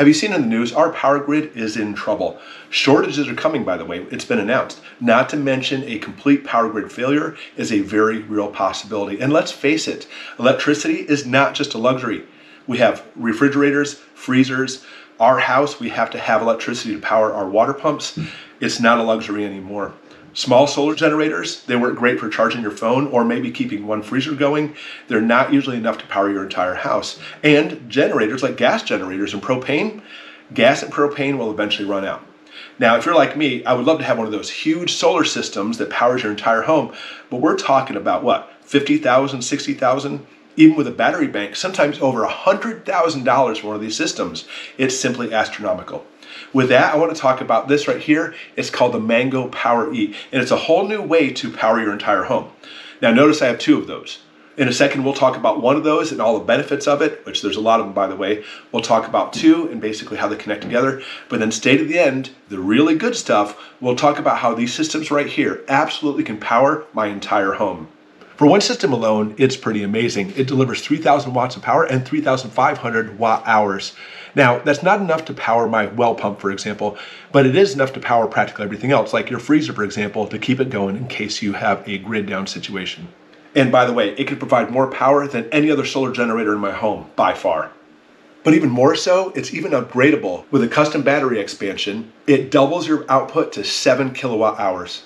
Have you seen in the news? Our power grid is in trouble. Shortages are coming, by the way. It's been announced. Not to mention a complete power grid failure is a very real possibility. And let's face it, electricity is not just a luxury. We have refrigerators, freezers. Our house, we have to have electricity to power our water pumps. It's not a luxury anymore. Small solar generators, they work great for charging your phone or maybe keeping one freezer going. They're not usually enough to power your entire house. And generators like gas generators and propane, gas and propane will eventually run out. Now, if you're like me, I would love to have one of those huge solar systems that powers your entire home, but we're talking about what, 50,000, 60,000? Even with a battery bank, sometimes over $100,000 for one of these systems. It's simply astronomical. With that, I want to talk about this right here. It's called the Mango Power E, and it's a whole new way to power your entire home. Now, notice I have two of those. In a second, we'll talk about one of those and all the benefits of it, which there's a lot of them, by the way. We'll talk about two and basically how they connect together. But then, stay to the end, the really good stuff, we'll talk about how these systems right here absolutely can power my entire home. For one system alone, it's pretty amazing. It delivers 3,000 watts of power and 3,500 watt hours. Now, that's not enough to power my well pump, for example, but it is enough to power practically everything else, like your freezer, for example, to keep it going in case you have a grid down situation. And by the way, it can provide more power than any other solar generator in my home, by far. But even more so, it's even upgradable. With a custom battery expansion, it doubles your output to 7 kilowatt hours.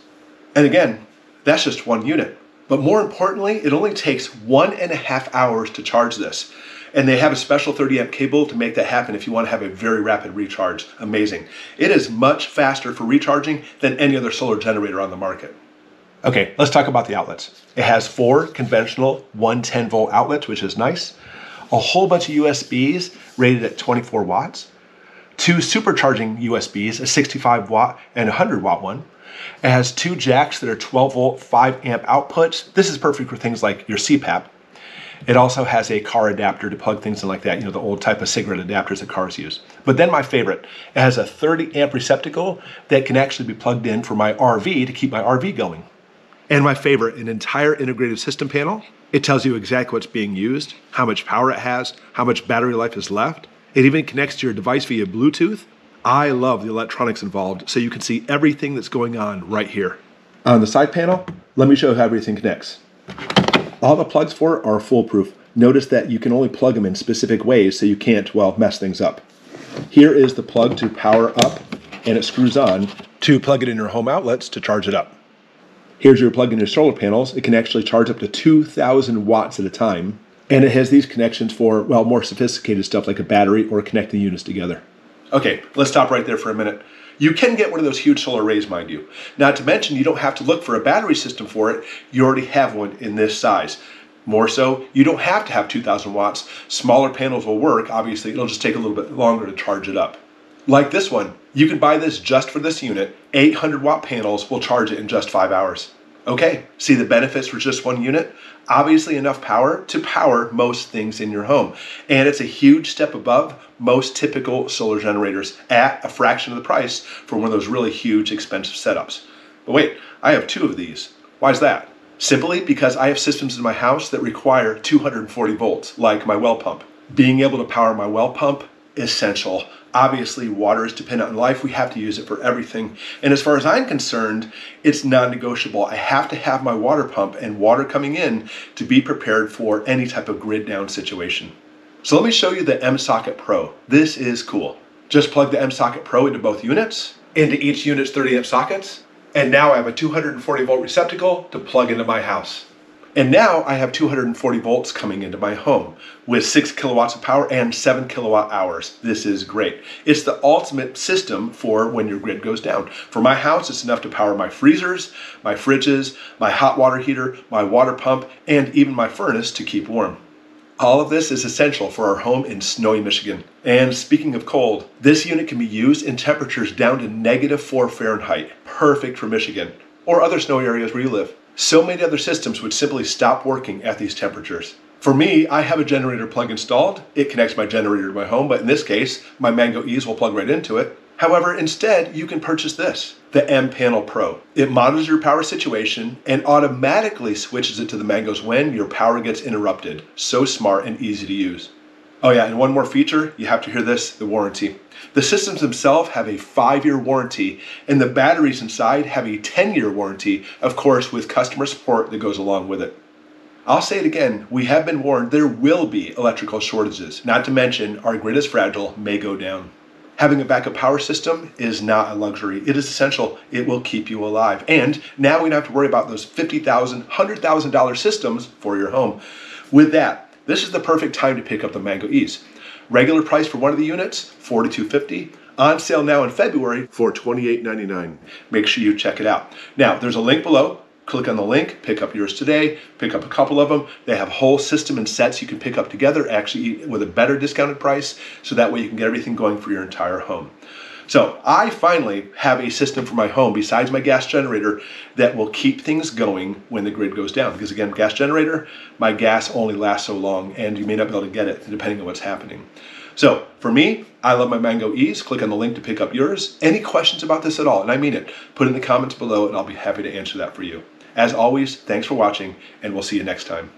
And again, that's just one unit. But more importantly, it only takes one and a half hours to charge this. And they have a special 30 amp cable to make that happen if you want to have a very rapid recharge. Amazing. It is much faster for recharging than any other solar generator on the market. Okay, let's talk about the outlets. It has four conventional 110 volt outlets, which is nice, a whole bunch of USBs rated at 24 watts, two supercharging USBs, a 65 watt and 100 watt one. It has two jacks that are 12 volt, 5 amp outputs. This is perfect for things like your CPAP it also has a car adapter to plug things in like that, you know, the old type of cigarette adapters that cars use. But then my favorite, it has a 30 amp receptacle that can actually be plugged in for my RV to keep my RV going. And my favorite, an entire integrated system panel. It tells you exactly what's being used, how much power it has, how much battery life is left. It even connects to your device via Bluetooth. I love the electronics involved, so you can see everything that's going on right here. On the side panel, let me show you how everything connects. All the plugs for it are foolproof. Notice that you can only plug them in specific ways so you can't, well, mess things up. Here is the plug to power up and it screws on to plug it in your home outlets to charge it up. Here's your plug in your solar panels. It can actually charge up to 2,000 watts at a time. And it has these connections for, well, more sophisticated stuff like a battery or connecting units together. Okay, let's stop right there for a minute. You can get one of those huge solar arrays, mind you. Not to mention, you don't have to look for a battery system for it. You already have one in this size. More so, you don't have to have 2,000 watts. Smaller panels will work. Obviously, it'll just take a little bit longer to charge it up. Like this one, you can buy this just for this unit. 800 watt panels will charge it in just five hours. Okay, see the benefits for just one unit? Obviously, enough power to power most things in your home. And it's a huge step above most typical solar generators at a fraction of the price for one of those really huge, expensive setups. But wait, I have two of these. Why is that? Simply because I have systems in my house that require 240 volts, like my well pump. Being able to power my well pump, essential. Obviously, water is dependent on life. We have to use it for everything. And as far as I'm concerned, it's non negotiable. I have to have my water pump and water coming in to be prepared for any type of grid down situation. So let me show you the M-Socket Pro. This is cool. Just plug the M-Socket Pro into both units, into each unit's 30 amp sockets, and now I have a 240 volt receptacle to plug into my house. And now I have 240 volts coming into my home with 6 kilowatts of power and 7 kilowatt hours. This is great. It's the ultimate system for when your grid goes down. For my house, it's enough to power my freezers, my fridges, my hot water heater, my water pump, and even my furnace to keep warm. All of this is essential for our home in snowy Michigan. And speaking of cold, this unit can be used in temperatures down to negative 4 Fahrenheit, perfect for Michigan or other snowy areas where you live. So many other systems would simply stop working at these temperatures. For me, I have a generator plug installed. It connects my generator to my home, but in this case, my Mango E's will plug right into it. However, instead, you can purchase this, the M Panel Pro. It monitors your power situation and automatically switches it to the Mangos when your power gets interrupted. So smart and easy to use. Oh, yeah, and one more feature you have to hear this the warranty. The systems themselves have a five year warranty, and the batteries inside have a 10 year warranty, of course, with customer support that goes along with it. I'll say it again, we have been warned there will be electrical shortages, not to mention our grid is fragile, may go down. Having a backup power system is not a luxury. It is essential. It will keep you alive. And now we don't have to worry about those $50,000, $100,000 systems for your home. With that, this is the perfect time to pick up the Mango E's. Regular price for one of the units, $42.50. On sale now in February for $28.99. Make sure you check it out. Now, there's a link below click on the link, pick up yours today, pick up a couple of them. They have whole system and sets you can pick up together, actually with a better discounted price, so that way you can get everything going for your entire home. So I finally have a system for my home besides my gas generator that will keep things going when the grid goes down. Because again, gas generator, my gas only lasts so long and you may not be able to get it depending on what's happening. So for me, I love my Mango E's. Click on the link to pick up yours. Any questions about this at all, and I mean it, put in the comments below and I'll be happy to answer that for you. As always, thanks for watching and we'll see you next time.